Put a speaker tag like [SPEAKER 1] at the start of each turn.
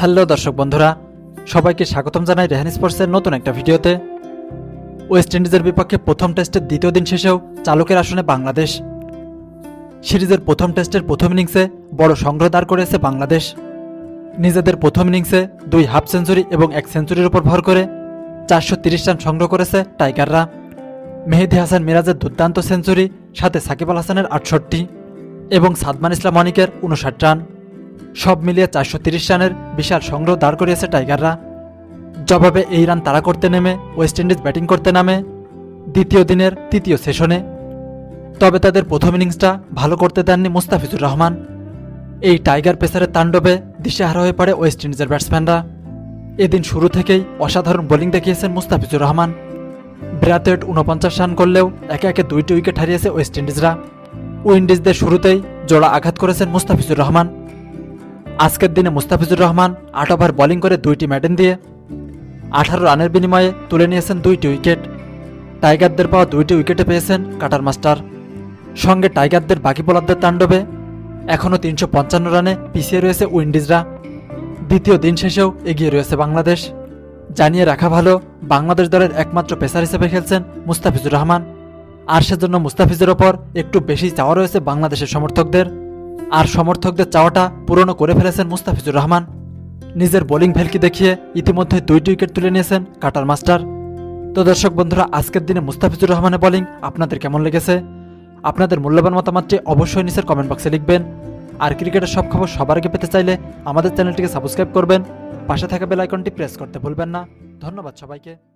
[SPEAKER 1] Hello দর্শক বন্ধুরা, সবাইকে স্বাগতম জানাই রেহান স্পোর্টসের নতুন একটা ভিডিওতে। ওয়েস্ট ইন্ডিজের বিপক্ষে প্রথম টেস্টের দ্বিতীয় দিন শেষেও চালকের আসনে বাংলাদেশ। সিরিজের প্রথম টেস্টের প্রথম ইনিংসে বড় সংগ্রহ দাঁড় করেছে বাংলাদেশ। নিজেদের প্রথম ইনিংসে দুই হাফ সেঞ্চুরি এবং এক সেঞ্চুরির উপর ভর করে চারশো রান সংগ্রহ করেছে টাইগাররা। মেহেদি হাসান মিরাজের দুর্দান্ত সেঞ্চুরি, সাথে সাকিব আল হাসানের আটষট্টি এবং সাদমান ইসলাম অনিকের উনষাট রান। সব মিলিয়ে চারশো রানের বিশাল সংগ্রহ দাঁড় করিয়েছে টাইগাররা। জবাবে এই রান তাড়া করতে নেমে, ওয়েস্ট ইন্ডিজ ব্যাটিং করতে নামে দ্বিতীয় দিনের তৃতীয় সেশনে। তবে তাদের প্রথম ইনিংসটা ভালো করতে দেননি মুস্তাফিজুর রহমান। এই টাইগার পেসারের তাণ্ডবে দিশেহারা হয়ে পড়ে ওয়েস্ট ইন্ডিজের ব্যাটসম্যানরা। এদিন শুরু থেকেই অসাধারণ বোলিং দেখিয়েছেন মুস্তাফিজুর রহমান। ব্রাতেট উনপঞ্চাশ রান করলেও একে একে দুইটি উইকেট হারিয়েছে ওয়েস্ট ইন্ডিজরা। উইন্ডিজদের শুরুতেই জোড়া আঘাত করেছেন মুস্তাফিজুর রহমান। আজকের দিনে মুস্তাফিজুর রহমান আট ওভার বোলিং করে দুইটি ম্যাডেন দিয়ে আঠারো রানের বিনিময়ে তুলে নিয়েছেন দুইটি উইকেট। টাইগারদের পাওয়া দুইটি উইকেটে পেয়েছেন কাটার মাস্টার। সঙ্গে টাইগারদের বাকি বোলারদের তাণ্ডবে এখনও তিনশো পঞ্চান্ন রানে পিছিয়ে রয়েছে উইন্ডিজরা। দ্বিতীয় দিন শেষেও এগিয়ে রয়েছে বাংলাদেশ। জানিয়ে রাখা ভালো, বাংলাদেশ দলের একমাত্র পেসার হিসেবে খেলছেন মুস্তাফিজুর রহমান। আর সেজন্য মুস্তাফিজের ওপর একটু বেশি চাওয়া রয়েছে বাংলাদেশের সমর্থকদের। আর সমর্থকদের চাওয়াটা পূরণও করে ফেলেছেন মুস্তাফিজুর রহমান। নিজের বোলিং ভেলকি দেখিয়ে ইতিমধ্যে দুইটি উইকেট তুলে নিয়েছেন কাটার মাস্টার। তো দর্শক বন্ধুরা, আজকের দিনে মুস্তাফিজুর রহমানের বোলিং আপনাদের কেমন লেগেছে? আপনাদের মূল্যবান মতামতটি অবশ্যই নিচের কমেন্ট বক্সে লিখবেন। আর ক্রিকেটের সব খবর সবার আগে পেতে চাইলে আমাদের চ্যানেলটিকে সাবস্ক্রাইব করবেন। পাশে থাকা বেল আইকনটি প্রেস করতে ভুলবেন না। ধন্যবাদ সবাইকে।